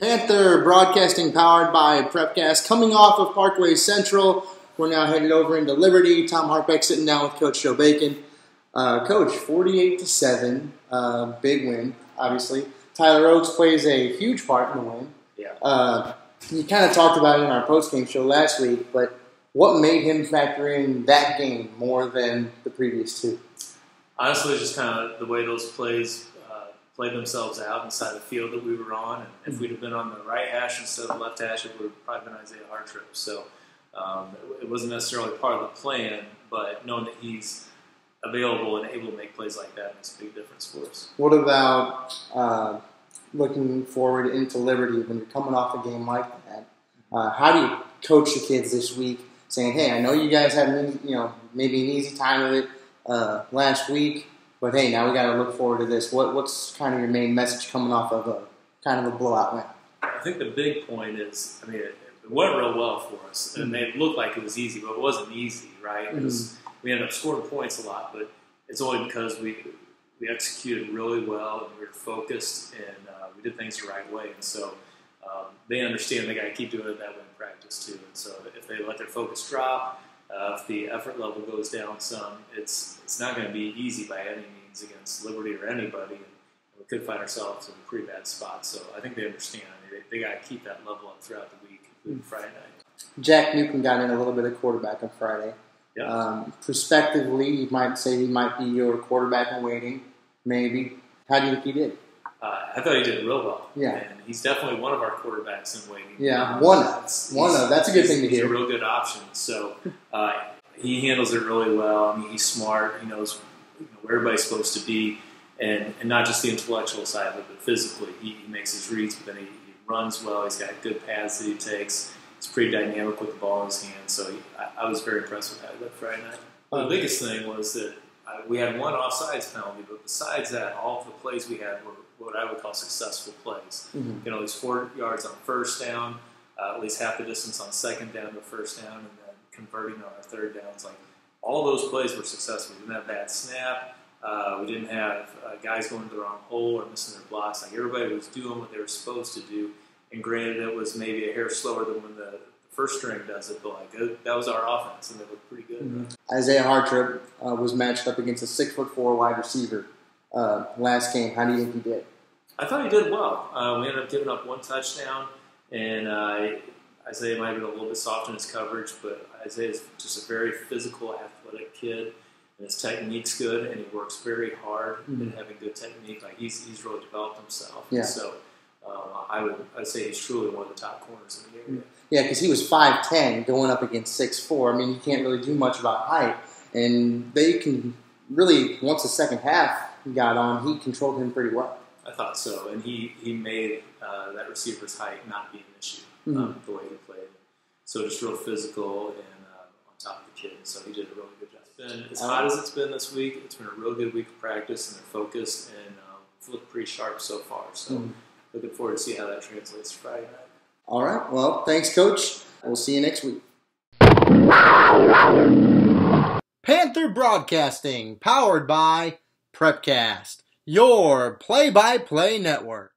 Panther Broadcasting powered by Prepcast. Coming off of Parkway Central, we're now headed over into Liberty. Tom Hartbeck sitting down with Coach Joe Bacon. Uh, Coach, 48 to 7, uh, big win, obviously. Tyler Oaks plays a huge part in the win. Yeah. Uh, you kind of talked about it in our post-game show last week, but what made him factor in that game more than the previous two? Honestly, just kind of the way those plays played themselves out inside the field that we were on. And if we'd have been on the right hash instead of the left hash, it would have probably been Isaiah Hartrip. So um, it wasn't necessarily part of the plan, but knowing that he's available and able to make plays like that makes a big difference for us. What about uh, looking forward into Liberty when you're coming off a game like that? Uh, how do you coach the kids this week, saying, "Hey, I know you guys had you know maybe an easy time of it uh, last week." But hey, now we got to look forward to this. What, what's kind of your main message coming off of a kind of a blowout win? I think the big point is, I mean, it, it went real well for us, and mm-hmm. it looked like it was easy, but it wasn't easy, right? Mm-hmm. we ended up scoring points a lot, but it's only because we we executed really well and we were focused and uh, we did things the right way, and so um, they understand they got to keep doing it that way in practice too. And so if they let their focus drop uh, if the effort level goes down some, it's it's not going to be easy by any means against Liberty or anybody. And we could find ourselves in a pretty bad spot. So I think they understand. They, they got to keep that level up throughout the week, including Friday night. Jack Newcomb got in a little bit of quarterback on Friday. Yep. Um, prospectively, you might say he might be your quarterback in waiting, maybe. How do you think he did? Uh, I thought he did real well. Yeah, and he's definitely one of our quarterbacks in waiting. Yeah, one of one of that's a good thing to hear. He's a real good option. So uh, he handles it really well. I mean, he's smart. He knows you know, where everybody's supposed to be, and, and not just the intellectual side of it, but physically. He, he makes his reads, but then he, he, runs well. He's got good paths that he takes. He's pretty dynamic with the ball in his hand. So he, I, I, was very impressed with that Friday night. Well, the biggest thing was that uh, we had one offsides penalty, but besides that, all of the plays we had were what I would call successful plays. Mm-hmm. You know, at least four yards on first down, uh, at least half the distance on second down to first down, and then converting on our third downs. Like all those plays were successful. We didn't have bad snap. Uh, we didn't have uh, guys going to the wrong hole or missing their blocks. Like everybody was doing what they were supposed to do. And granted, it was maybe a hair slower than when the first string does it, but like that was our offense, and they looked pretty good. Mm-hmm. Isaiah Hartrip uh, was matched up against a six foot four wide receiver uh, last game. How do you think he did? I thought he did well. Uh, we ended up giving up one touchdown, and uh, Isaiah might have been a little bit soft in his coverage, but Isaiah is just a very physical, athletic kid, and his technique's good, and he works very hard mm-hmm. in having good technique. Like he's he's really developed himself. Yeah. So I would I'd say he's truly one of the top corners in the area. Yeah, because he was five ten going up against six four. I mean, you can't really do much about height, and they can really once the second half got on, he controlled him pretty well. I thought so, and he he made uh, that receiver's height not be an issue mm-hmm. um, the way he played. So just real physical and uh, on top of the kid. So he did a really good job. It's been as hot as it's been this week. It's been a real good week of practice, and they're focused and um, look pretty sharp so far. So mm-hmm. Looking forward to see how that translates Friday night. All right. Well, thanks, Coach. We'll see you next week. Panther Broadcasting, powered by Prepcast your play by play network.